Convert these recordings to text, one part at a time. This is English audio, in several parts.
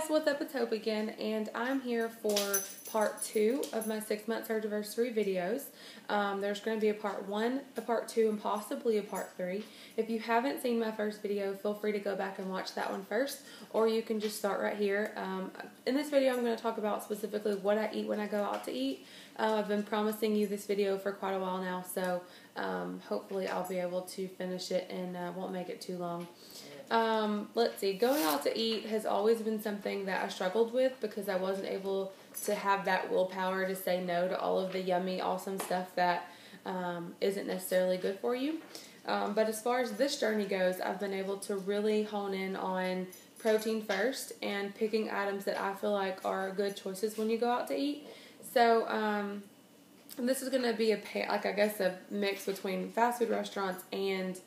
guys, what's up? It's Hope again, and I'm here for part two of my six month anniversary videos. Um, there's going to be a part one, a part two, and possibly a part three. If you haven't seen my first video, feel free to go back and watch that one first, or you can just start right here. Um, in this video, I'm going to talk about specifically what I eat when I go out to eat. Uh, I've been promising you this video for quite a while now, so um, hopefully I'll be able to finish it and uh, won't make it too long. Um, let's see. Going out to eat has always been something that I struggled with because I wasn't able to have that willpower to say no to all of the yummy, awesome stuff that um, not necessarily good for you. Um, but as far as this journey goes, I've been able to really hone in on protein first and picking items that I feel like are good choices when you go out to eat. So, um, this is going to be a like I guess a mix between fast food restaurants and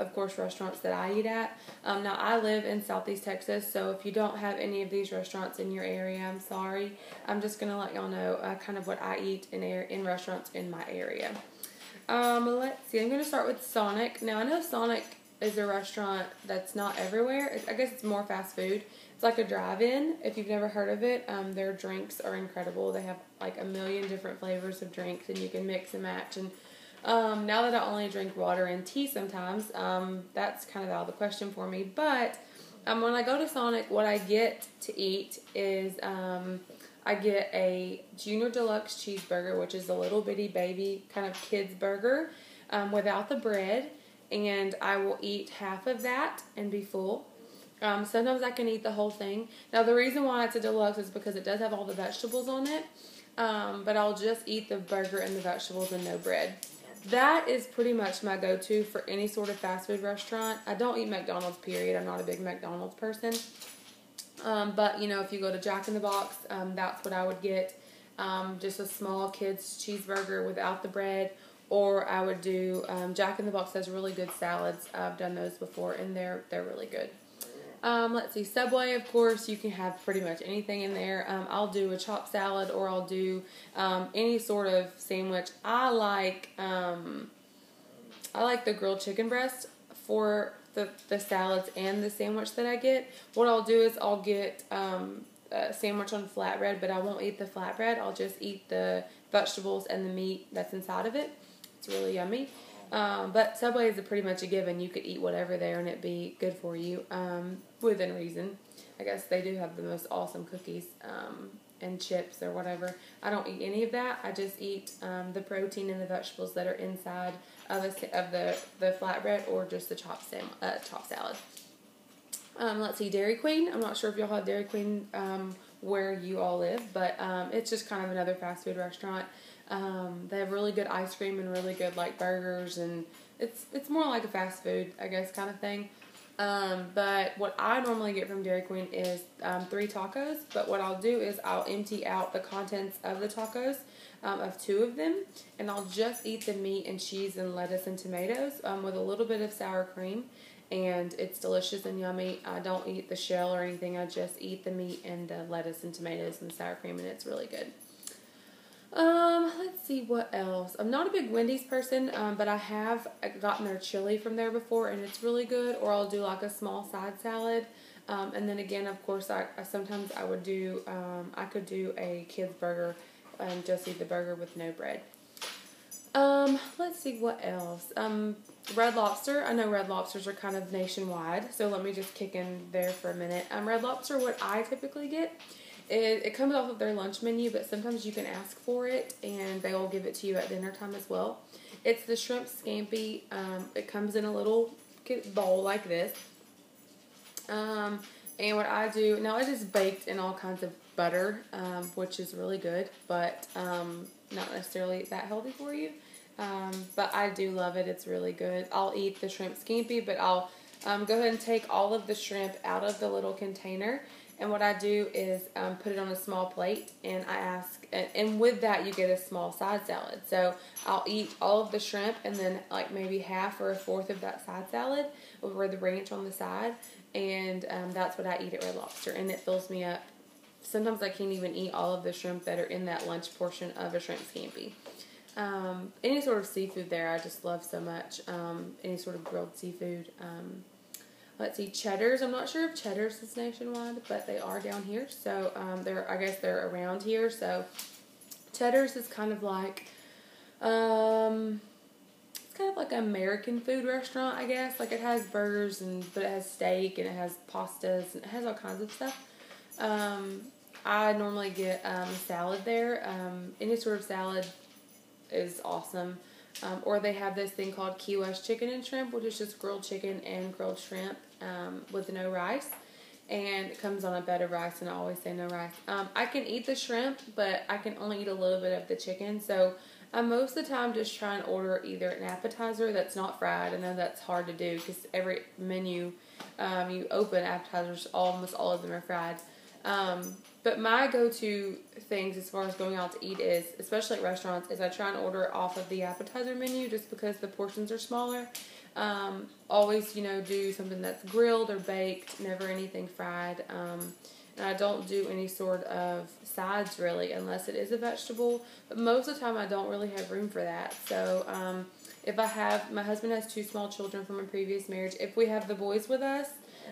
of course, restaurants that I eat at. Um, now, I live in Southeast Texas, so if you don't have any of these restaurants in your area, I'm sorry. I'm just going to let y'all know uh, kind of what I eat in, air, in restaurants in my area. Um, let's see, I'm going to start with Sonic. Now, I know Sonic is a restaurant that's not everywhere. I guess it's more fast food. It's like a drive-in. If you've never heard of it, um, their drinks are incredible. They have like a million different flavors of drinks, and you can mix and match and um, now that I only drink water and tea sometimes, um, that's kind of out of the question for me. But um, when I go to Sonic, what I get to eat is um, I get a Junior Deluxe cheeseburger, which is a little bitty baby kind of kids burger um, without the bread. And I will eat half of that and be full. Um, sometimes I can eat the whole thing. Now, the reason why it's a deluxe is because it does have all the vegetables on it. Um, but I'll just eat the burger and the vegetables and no bread that is pretty much my go-to for any sort of fast food restaurant. I don't eat McDonald's. Period. I'm not a big McDonald's person. Um, but you know, if you go to Jack in the Box, um, that's what I would get. Um, just a small kids cheeseburger without the bread, or I would do um, Jack in the Box has really good salads. I've done those before, and they're they're really good. Um, let's see, Subway, of course, you can have pretty much anything in there. Um, I'll do a chopped salad or I'll do um, any sort of sandwich. I like um, I like the grilled chicken breast for the, the salads and the sandwich that I get. What I'll do is I'll get um, a sandwich on flatbread, but I won't eat the flatbread. I'll just eat the vegetables and the meat that's inside of it. It's really yummy. Um, but Subway is a pretty much a given. You could eat whatever there and it'd be good for you um, within reason. I guess they do have the most awesome cookies um, and chips or whatever. I don't eat any of that. I just eat um, the protein and the vegetables that are inside of, a, of the, the flatbread or just the chopped, sam- uh, salad. Um, let's see, Dairy Queen. I'm not sure if y'all have Dairy Queen um, where you all live, but it's just kind of another fast food restaurant. Um, they have really good ice cream and really good like burgers, and it's it's more like a fast food, I guess, kind of thing. Um, but what I normally get from Dairy Queen is um, three tacos. But what I'll do is I'll empty out the contents of the tacos, um, of two of them, and I'll just eat the meat and cheese and lettuce and tomatoes um, with a little bit of sour cream. And it's delicious and yummy. I don't eat the shell or anything. I just eat the meat and the lettuce and tomatoes and sour cream, and it's really good. Um, let's see what else. I'm not a big Wendy's person, um, but I have gotten their chili from there before, and it's really good. Or I'll do like a small side salad. Um, and then again, of course, I, I sometimes I would do um, I could do a kids burger and just eat the burger with no bread. Um, let's see what else. Um, Red Lobster. I know Red Lobsters are kind of nationwide, so let me just kick in there for a minute. Um, Red Lobster, what I typically get it, it comes off of their lunch menu, but sometimes you can ask for it and they will give it to you at dinner time as well. It's the shrimp scampi. Um, it comes in a little bowl like this. Um, and what I do, now it is baked in all kinds of butter, um, which is really good, but um, not necessarily that healthy for you. Um, but I do love it. It's really good. I'll eat the shrimp scampi, but I'll um, go ahead and take all of the shrimp out of the little container and what I do is um, put it on a small plate, and I ask, and, and, with that you get a small side salad. So I'll eat all of the shrimp, and then like maybe half or a fourth of that side salad over the ranch on the side, and um, that's what I eat at Red Lobster, and it fills me up. Sometimes I can't even eat all of the shrimp that are in that lunch portion of a shrimp scampi. Um, any sort of seafood there, I just love so much. Um, any sort of grilled seafood. Um, let's see, Cheddar's. I'm not sure if Cheddar's is nationwide, but they are down here. So um, they're, I guess they're around here. So Cheddar's is kind of like, um, it's kind of like an American food restaurant, I guess. Like it has burgers and, but it has steak and it has pastas and it has all kinds of stuff. Um, I normally get um, salad there. Um, any sort of salad is awesome. Um, or they have this thing called Key West chicken and shrimp, which is just grilled chicken and grilled shrimp um, with no rice. And it comes on a bed of rice, and I always say no rice. Um, I can eat the shrimp, but I can only eat a little bit of the chicken. So I most of the time just try and order either an appetizer that's not fried. I know that's hard to do because every menu um, you open appetizers, almost all of them are fried. Um, but my go-to things as far as going out to eat is, especially at restaurants, is I try and order off of the appetizer menu just because the portions are smaller. Um, always, you know, do something that's grilled or baked, never anything fried. Um, and I don't do any sort of sides really unless it is a vegetable. But most of the time, I don't really have room for that. So um, if I have, my husband has two small children from a previous marriage. If we have the boys with us,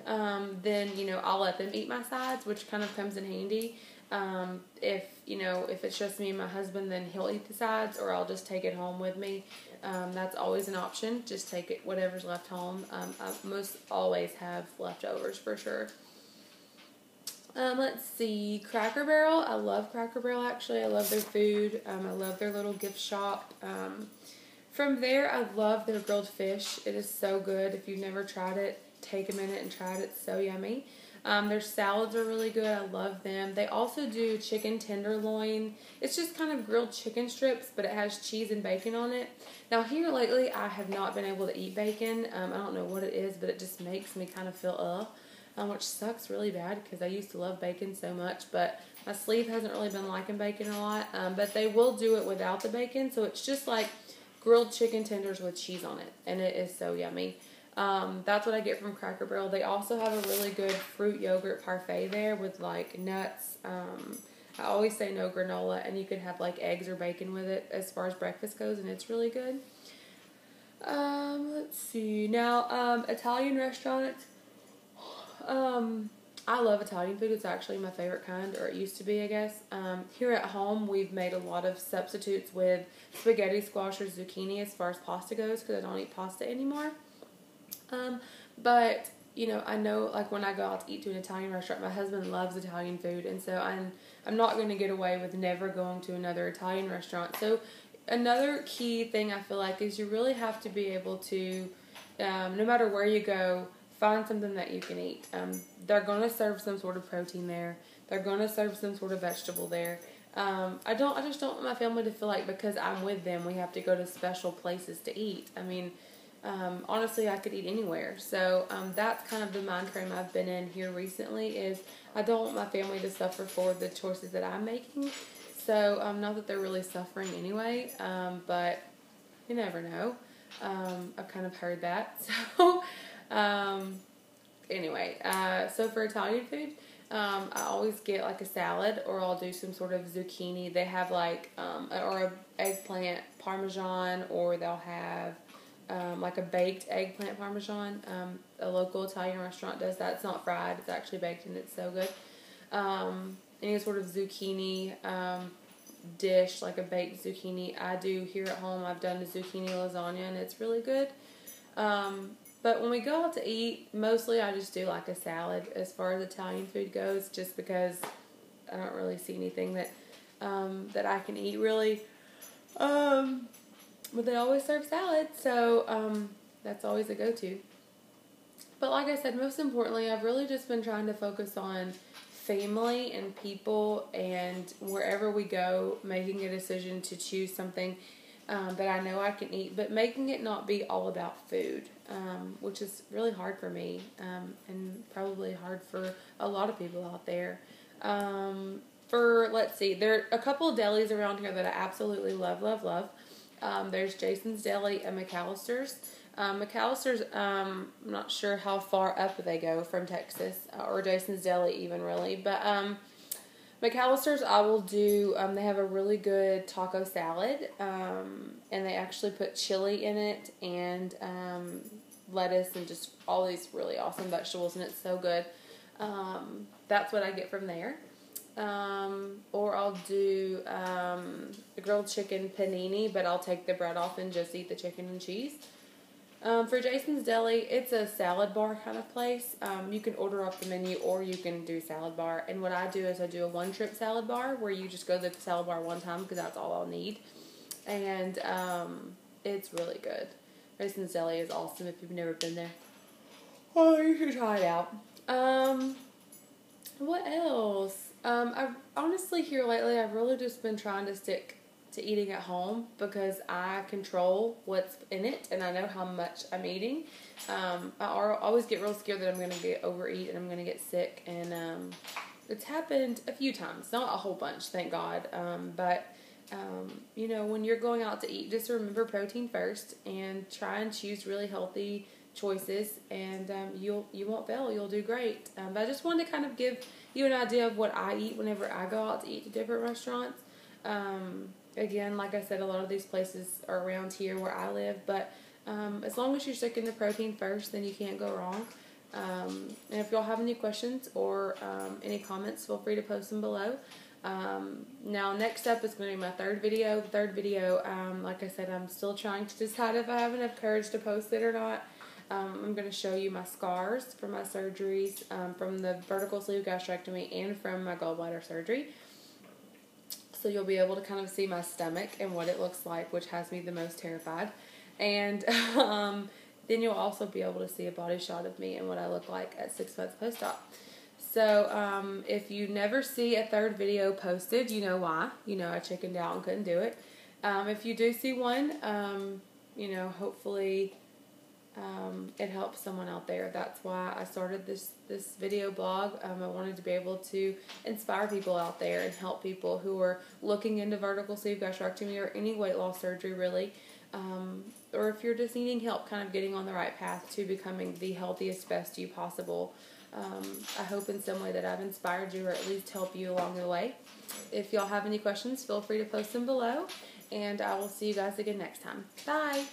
um, then you know I'll let them eat my sides, which kind of comes in handy. Um, if you know if it's just me and my husband, then he'll eat the sides, or I'll just take it home with me. Um, that's always an option. Just take it whatever's left home. Um, I most always have leftovers for sure. Um, let's see, Cracker Barrel. I love Cracker Barrel actually. I love their food. Um, I love their little gift shop. From there, I love their grilled fish. It is so good. If you've never tried it, take a minute and try it. It's so yummy. Um, their salads are really good. I love them. They also do chicken tenderloin. It's just kind of grilled chicken strips, but it has cheese and bacon on it. Now, here lately, I have not been able to eat bacon. Um, I don't know what it is, but it just makes me kind of feel uh, um, which sucks really bad because I used to love bacon so much, but my sleeve hasn't really been liking bacon a lot. Um, but they will do it without the bacon, so it's just like grilled chicken tenders with cheese on it, and it is so yummy. Um, that's what I get from Cracker Barrel. They also have a really good fruit yogurt parfait there with like nuts. Um, I always say no granola, and you can have like eggs or bacon with it as far as breakfast goes, and it's really good. Um, let's see. Now, um, Italian restaurants. Um, I love Italian food. It's actually my favorite kind, or it used to be, I guess. Um, here at home, we've made a lot of substitutes with spaghetti, squash, or zucchini as far as pasta goes because I don't eat pasta anymore. Um, but you know, I know like when I go out to eat to an Italian restaurant, my husband loves Italian food, and so I'm I'm not going to get away with never going to another Italian restaurant. So another key thing I feel like is you really have to be able to, um, no matter where you go, find something that you can eat. Um, they're going to serve some sort of protein there. They're going to serve some sort of vegetable there. Um, I don't. I just don't want my family to feel like because I'm with them, we have to go to special places to eat. I mean um, honestly, I could eat anywhere. So um, that's kind of the mind frame I've been in here recently. Is I don't want my family to suffer for the choices that I'm making. So um, not that they're really suffering anyway, um, but you never know. Um, I've kind of heard that. So um, anyway, uh, so for Italian food. Um, I always get like a salad, or I'll do some sort of zucchini. They have like, um, or a eggplant parmesan, or they'll have um, like a baked eggplant parmesan. Um, a local Italian restaurant does that. It's not fried; it's actually baked, and it's so good. Um, any sort of zucchini um, dish, like a baked zucchini, I do here at home. I've done a zucchini lasagna, and it's really good. Um, but when we go out to eat, mostly I just do like a salad as far as Italian food goes, just because I don't really see anything that um, that I can eat really. Um, but they always serve salad, so um, that's always a go to. But like I said, most importantly, I've really just been trying to focus on family and people, and wherever we go, making a decision to choose something um, that I know I can eat, but making it not be all about food, um, which is really hard for me um, and probably hard for a lot of people out there. Um, for let's see, there are a couple of delis around here that I absolutely love, love, love. Um, there's Jason's Deli and McAlister's. Um, McAlister's, um, I'm not sure how far up they go from Texas, uh, or Jason's Deli even really, but um, McAlister's I will do. Um, they have a really good taco salad, um, and they actually put chili in it and um, lettuce and just all these really awesome vegetables, and it's so good. Um, that's what I get from there. Um, or I'll do um, a grilled chicken panini, but I'll take the bread off and just eat the chicken and cheese. Um, for Jason's Deli, it's a salad bar kind of place. Um, you can order off the menu or you can do salad bar. And what I do is I do a one trip salad bar where you just go to the salad bar one time because that's all I'll need. And um, it's really good. Jason's Deli is awesome if you've never been there. Oh, you should try it out. Um, what else? Um, I've honestly here lately, I've really just been trying to stick to eating at home because I control what's in it and I know how much I'm eating. Um, I always get real scared that I'm going to get overeat and I'm going to get sick, and um, it's happened a few times, not a whole bunch, thank God. Um, but um, you know, when you're going out to eat, just remember protein first and try and choose really healthy choices, and um, you'll you won't fail. You'll do great. Um, but I just wanted to kind of give you an idea of what I eat whenever I go out to eat to different restaurants. Um, again, like I said, a lot of these places are around here where I live, but um, as long as you're sticking to protein first, then you can't go wrong. Um, and if y'all have any questions or um, any comments, feel free to post them below. Um, now, next up is going to be my third video. Third video, um, like I said, I'm still trying to decide if I have enough courage to post it or not. Um, I'm going to show you my scars from my surgeries, um, from the vertical sleeve gastrectomy and from my gallbladder surgery. So you'll be able to kind of see my stomach and what it looks like, which has me the most terrified. And um, then you'll also be able to see a body shot of me and what I look like at six months post-op. So um, if you never see a third video posted, you know why. You know I chickened out and couldn't do it. Um, if you do see one, um, you know, hopefully um, it helps someone out there. That's why I started this this video blog. Um, I wanted to be able to inspire people out there and help people who are looking into vertical sleeve gastrectomy or any weight loss surgery, really. Um, or if you're just needing help, kind of getting on the right path to becoming the healthiest, best you possible. Um, I hope in some way that I've inspired you or at least help you along the way. If y'all have any questions, feel free to post them below, and I will see you guys again next time. Bye.